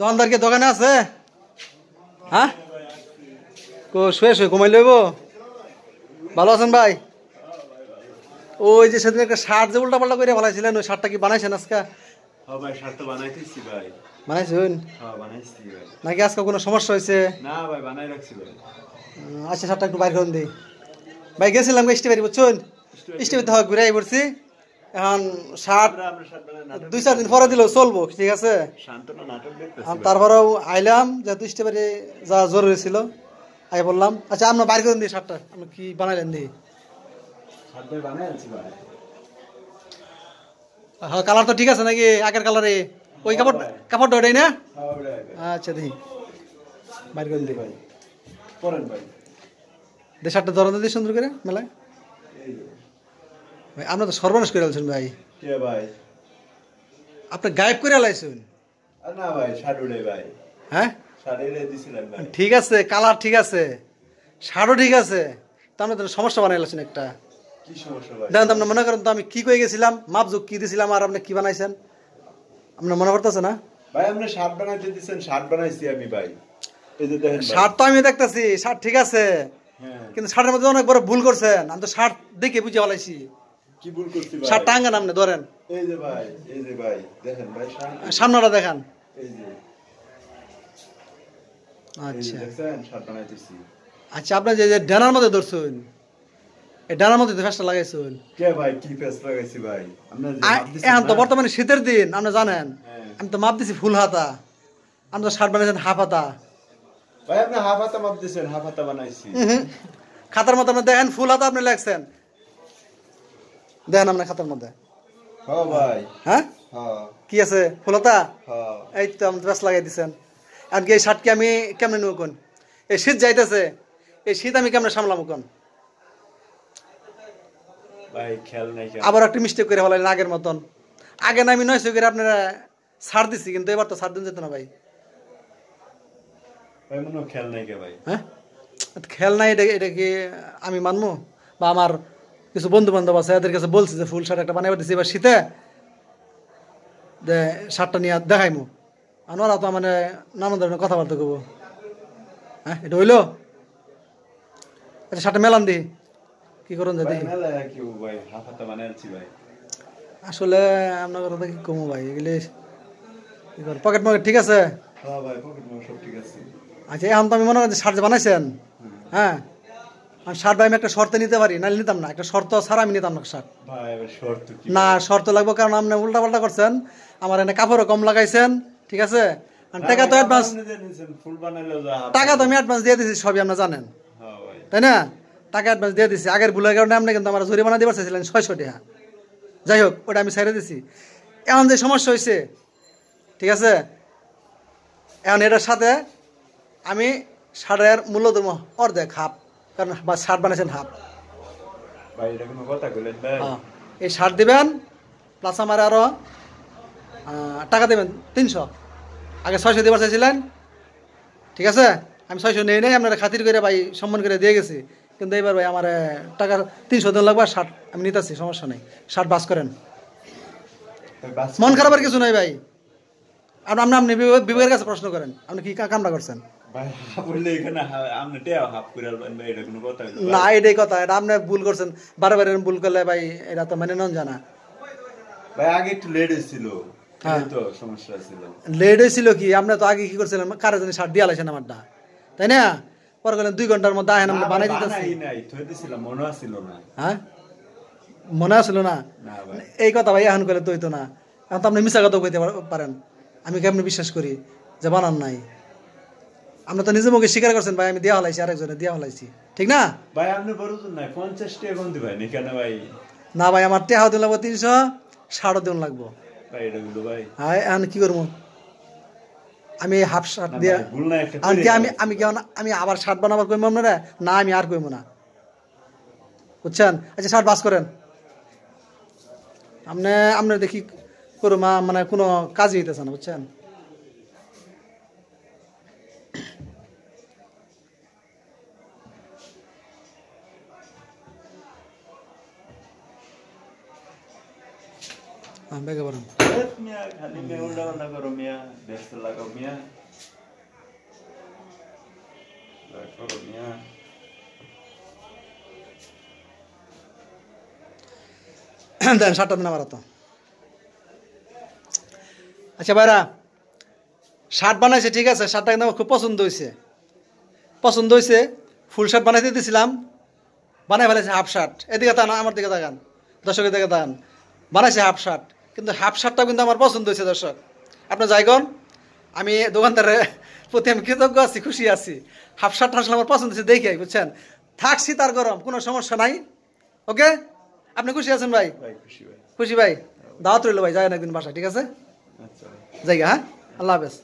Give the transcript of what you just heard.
দোকানদার কি দোকানে আছে? হ্যাঁ? কো শুয়ে শুয়ে ঘুমাই লইব? ভালো আছেন ভাই? ওই যে সেদিন একটা শার্ট যে উল্টা পাল্টা করে বানাইছিলেন ওই শার্টটা কি বানাইছেন আজকে? ভাই শার্ট তো বানাইতেছি ভাই। বানাইছেন? বানাইছি ভাই। নাকি আজকে কোনো সমস্যা হয়েছে? না ভাই বানাই রাখছি ভাই। আচ্ছা শার্টটা একটু বাইর করুন দিই ভাই গেছিলাম স্টেবারি বুঝছেন? স্টেবারিতে হয় ঘুরে আই পড়ছি। এখন শার্ট দুই চার দিন পরে দিলেও চলবো ঠিক আছে? তারপরেও আইলাম যে যেহেতু স্টেবারি যা জরুরি ছিল আই বললাম আচ্ছা আপনার বাইর করুন দিই শার্টটা আপনি কি বানাইলেন ভাই। হ্যাঁ কালার তো ঠিক আছে নাকি আগের কালারে? ওই কাপড় কাপড়টা ওটাই না? হ্যাঁ আচ্ছা দেখি। বাইর করে দিই ভাই। দে শার্টটা ধরেন দিই সুন্দর করে মেলায়। ভাই আপনার তো সর্বনাশ করে আলছেন ভাই। কে ভাই? আপনি গায়েব করে আলাইছেন না ভাই উড়ে ভাই। হ্যাঁ? শার্ট দিছিলেন ভাই। ঠিক আছে কালার ঠিক আছে শার্টও ঠিক আছে তা আপনি তো সমস্যা বানাই আলাইছেন একটা। কি সমস্যা ভাই? দেখেন আপনি মনে করেন তো আমি কি কয়ে গেছিলাম মাপজুক কি দিছিলাম আর আপনি কি বানাইছেন? আপনার মনে করতেছে না? ভাই আপনি শার্ট বানাইতে দিছেন শার্ট বানাইছি আমি ভাই। এই যে দেখেন। শার্ট তো আমি দেখতেছি শার্ট ঠিক আছে হ্যাঁ। কিন্তু শার্টের মধ্যে অনেক বড় ভুল করছেন আমি তো শার্ট দেখে বুঝে ফেলাইছি। কি ভুল করছি ভাই শার্ট টাঙ্গান আপনি ধরেন। এই যে ভাই এই যে ভাই দেখেন ভাই সামনেটা দেখান। এই যে। আচ্ছা। দেখছেন শার্ট বানাইতেছি। আচ্ছা আপনি যে যে ডানার মধ্যে ধরছেন এই ডানার মধ্যে ফেসটা লাগাইছেন। কে ভাই কি ফেস লাগাইছি ভাই? আপনার যে আ- মাপ দিছেন এখন তো বর্তমানে শীতের দিন আপনি জানেন। হ্যাঁ। আমি তো মাপ দিছি ফুল হাতা। আমি তো শার্ট বানাইছেন হাফ হাতা। ভাই আপনি হাফ হাতা মাপ দিছেন হাফ হাতা বানাইছি। খাতার মধ্যে আপনি দেখেন ফুল হাতা আপনি লেখছেন। দেখেন আপনার খাতার মধ্যে। হ্যাঁ হ্যাঁ? হ্যাঁ। কি আছে? ফুল হাতা হ্যাঁ। এই তো আমি বেশ লাগাই দিছেন। এমনকি এই শার্টকে আমি কেমনে নেব কোন? এই শীত যাইতেছে। এই শীত আমি কেমনে সামলাম কোন? আবার একটা মিস্টেক করে হলেন আগের মতন। আগে না আমি নয়শো করে আপনারা ছাড় দিছি কিন্তু এবার তো ছাড় দিন যেত না ভাই। খেয়াল নাই কে ভাই? হ্যাঁ? খেল নাই এটা এটা কি আমি মানবো? বা আমার কিছু বন্ধু বান্ধব আছে এদের কাছে বলছি যে ফুল শার্ট একটা বানাই দিচ্ছি এবার শীতে যে শার্টটা নিয়ে দেখাইমু। আর ওরা তো মানে নানান ধরনের কথাবার্তা কব হ্যাঁ এটা হইল? আচ্ছা শার্টটা মেলান দি। কি করুন যদি ভাই আসলে আপনার কথা কি কমু ভাই এগুলি পকেট মকেট ঠিক আছে? হ্যাঁ ঠিক আছে। আচ্ছা এখন তো আমি মনে করি শার্ট বানাইছেন হ্যাঁ? আমি শার্ট ভাই আমি একটা শর্তে নিতে পারি? নাহলে নিতাম না। একটা শর্ত ছাড়া আমি নিতাম না শার্ট না শর্ত লাগবে কারণ আপনি উল্টা পাল্টা করছেন। আমার এনে কাপড়ও কম লাগাইছেন ঠিক আছে? আর টাকা তো অ্যাডভান্স টাকা তো আমি অ্যাডভান্স দিয়ে দিছি সবই আপনি জানেন। হ্যাঁ তাই না? টাকা অ্যাডভান্স দিয়ে দিছি। আগের ভুলের কারণে আপনি কিন্তু আমার জরিমানা দিবার চাইছিলেন ছয়শো টাকা। যাই হোক ওটা আমি ছেড়ে দিছি। এখন যে সমস্যা হয়েছে ঠিক আছে? এখন এটার সাথে আমি শার্টের মূল্য দেবো অর্ধেক হাফ। কারণ বা শার্ট বানাইছেন হাফ। হ্যাঁ এই শার্ট দেবেন প্লাস আমার আরও টাকা দেবেন তিনশো। আগে ছয়শো দিবার চাইছিলেন। ঠিক আছে? আমি ছয়শো নেই নেই আপনারা খাতির করে ভাই সম্মান করে দিয়ে গেছি। কিন্তু এবার ভাই আমার টাকার তিনশো দিন লাগবে শার্ট আমি নিতেছি সমস্যা নেই। শার্ট বাস করেন। মন খারাপের কিছু নাই ভাই। আপনি আপনি আপনি বিবেক- বিবেকের কাছে প্রশ্ন করেন আপনি কি কা- কামটা করছেন? না এটাই কথা এটা আপনি ভুল করছেন। বারে বারে ভুল করলে ভাই এটা তো মানে নন জানা ভাই আগে একটু লেট ছিল হ্যাঁ। তো সমস্যা ছিল। লেট হয়েছিল কি? আপনি তো আগে কি করছিলেন কারে জানি শার্ট দিয়ে আলাইছেন আমারটা। তাই না? পরে গেলেন দুই ঘণ্টার মধ্যে আহেন আমরা বানাই দিতেছি। মনে আছিল না। হ্যাঁ? মনে আসলো না? এই কথা ভাই এখন করে তো হইতো না। এখন তো আপনি মিশা কথা কইতে পার- পারেন। আমি কেমন বিশ্বাস করি? যে বানান নাই। আপনি তো নিজে মুখে স্বীকার করছেন ভাই আমি দেওয়া হলাইছি আরেকজনে দেওয়া হলাইছি। ঠিক না? ভাই আপনি বড় তো নাই পঞ্চাশ টাকা কোন দিবেন এখানে ভাই। না ভাই আমার টেহাও দিন লাগবো তিনশো ষাটও দিন লাগবো। ভাই এটা বলল ভাই। হ্যাঁ এখন কি করব? আমি হাফ শার্ট না, দিয়ে না একটা আমি আমি কেমন আমি আবার শার্ট বানাবার কইম আপনারা? না আমি আর কইম না। বুঝছেন? আচ্ছা শার্ট বাস করেন। আপনি আপনার দেখি করো মা মানে কোনো কাজই হইতেছে না বুঝছেন? হ্যাঁ ব্যাগে বরং মিয়া খালি মিয়া উল্টা করো মিয়া ব্যস্ত লাগাও মিয়া করো মিয়া দেন শার্টটা দেন আমার তো আচ্ছা ভাইরা শার্ট বানাইছে ঠিক আছে? শার্টটা কিন্তু আমার খুব পছন্দ হয়েছে। পছন্দ হয়েছে ফুল শার্ট বানাইতে দিয়েছিলাম। বানাই ফেলেছে হাফ শার্ট। এদিকে তাকান আমার দিকে তাকান। দর্শকের দিকে তাকান। বানাইছে হাফ শার্ট। কিন্তু হাফ শার্টটা কিন্তু আমার পছন্দ হয়েছে দর্শক। আপনার যাইগন আমি দোকানদারের প্রতি আমি কৃতজ্ঞ আছি খুশি আছি। হাফ শার্টটা আসলে আমার পছন্দ হয়েছে দেখে বুঝছেন? থাকছি তার গরম কোনো সমস্যা নাই। ওকে? আপনি খুশি আছেন ভাই? ভাই খুশি ভাই। খুশি ভাই? দাওয়াত রইল ভাই যায় একদিন বাসা ঠিক আছে? যাই জায়গা হ্যাঁ? আল্লাহ হাফেজ।